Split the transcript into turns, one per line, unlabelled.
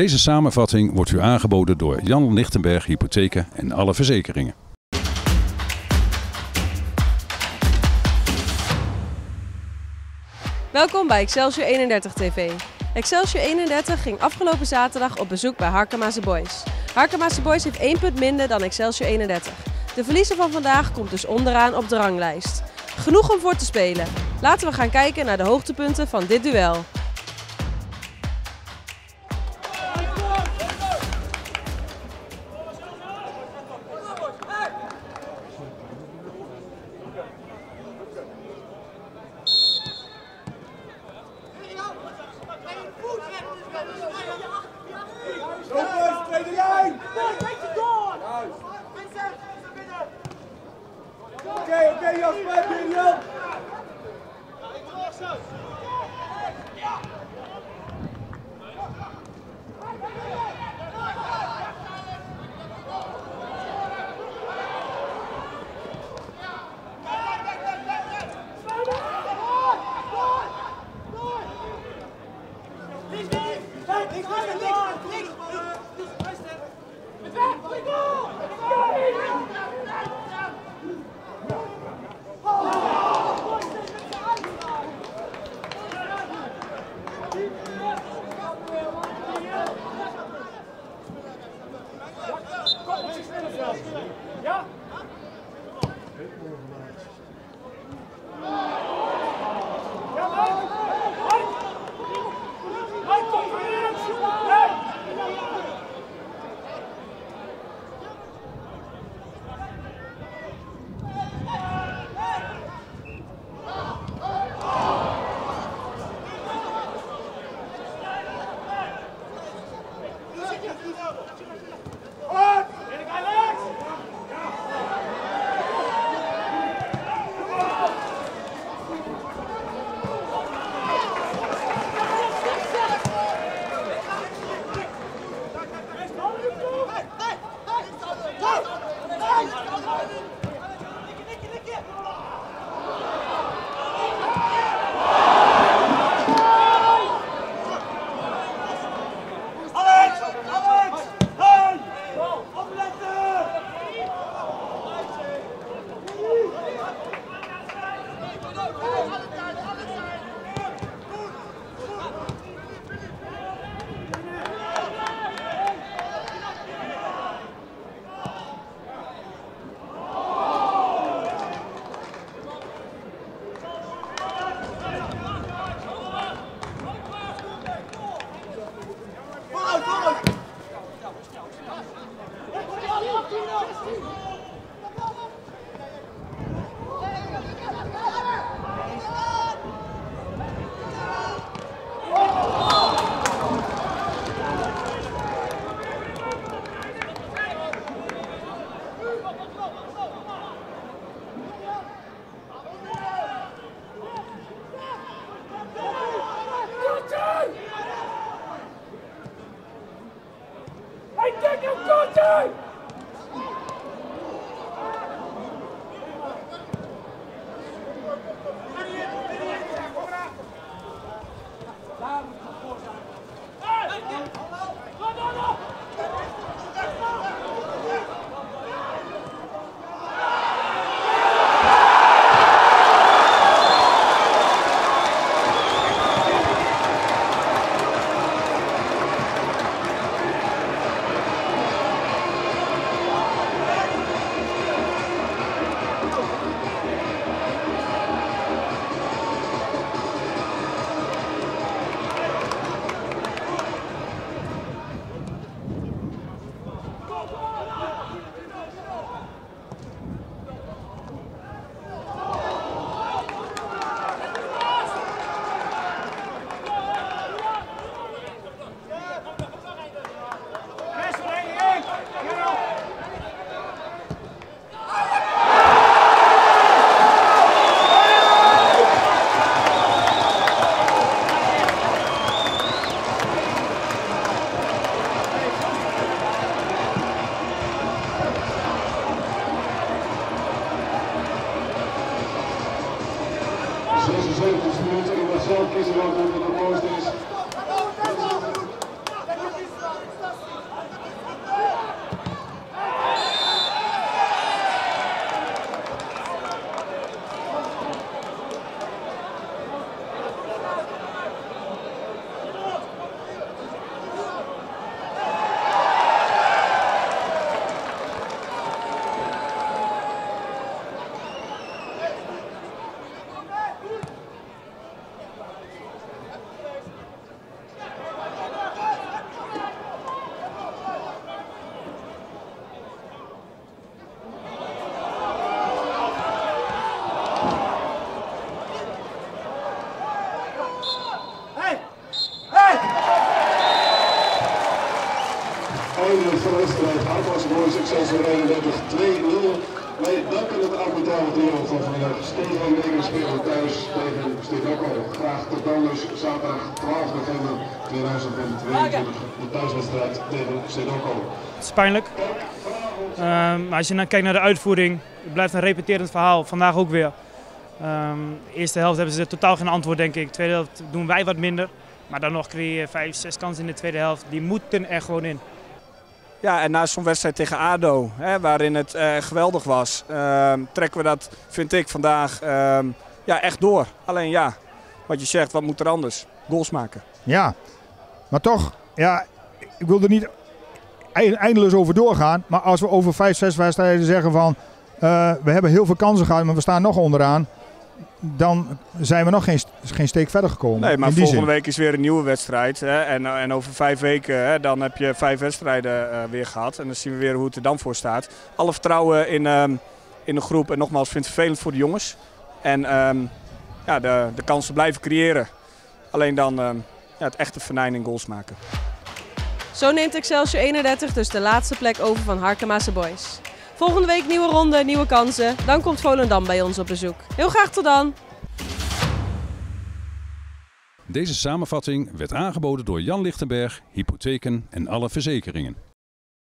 Deze samenvatting wordt u aangeboden door Jan Lichtenberg Hypotheken en alle verzekeringen.
Welkom bij Excelsior 31 TV. Excelsior 31 ging afgelopen zaterdag op bezoek bij Harkema's Boys. Harkema's Boys heeft één punt minder dan Excelsior 31. De verliezer van vandaag komt dus onderaan op de ranglijst. Genoeg om voor te spelen. Laten we gaan kijken naar de hoogtepunten van dit duel.
Let's go. Oh, oh. João, 15 gols, van de wedstrijd. Hartwas Boys Excelsior 31 2-0. Wij danken het arbitrale trio van vanmiddag. Stefan Dekens spelen thuis tegen Stevakko. Graag tot dan dus zaterdag 12 november 2022. De thuiswedstrijd tegen Stevakko.
Het is pijnlijk. Ehm, als je dan kijkt naar de uitvoering, het blijft een repeterend verhaal. Vandaag ook weer. Ehm, de eerste helft hebben ze totaal geen antwoord, denk ik. De tweede helft doen wij wat minder. Maar dan nog creëer je vijf, zes kansen in de tweede helft. Die moeten er gewoon in.
Ja, en na zo'n wedstrijd tegen ADO, hè, waarin het eh, geweldig was, ehm, trekken we dat, vind ik, vandaag ehm, ja, echt door. Alleen ja, wat je zegt, wat moet er anders? Goals maken.
Ja, maar toch, ja, ik wil er niet ei- eindeloos over doorgaan. Maar als we over vijf, zes wedstrijden zeggen van eh, we hebben heel veel kansen gehad, maar we staan nog onderaan. Dan zijn we nog geen, geen steek verder gekomen.
Nee, maar
in die
volgende
zin.
week is weer een nieuwe wedstrijd. Hè, en, eh, en over vijf weken hè, dan heb je vijf wedstrijden eh, weer gehad. En dan zien we weer hoe het er dan voor staat. Alle vertrouwen in, ehm, in de groep. En nogmaals, ik vind het vervelend voor de jongens. En ehm, ja, de, de kansen blijven creëren. Alleen dan ehm, ja, het echte venijn in goals maken.
Zo neemt Excelsior 31 dus de laatste plek over van Harkemaase Boys. Volgende week nieuwe ronde, nieuwe kansen. Dan komt Volendam bij ons op bezoek. Heel graag tot dan!
Deze samenvatting werd aangeboden door Jan Lichtenberg, Hypotheken en alle verzekeringen.